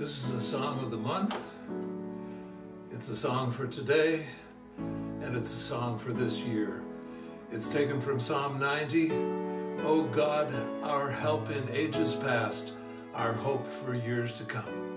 This is a song of the month. It's a song for today, and it's a song for this year. It's taken from Psalm 90. O God, our help in ages past, our hope for years to come.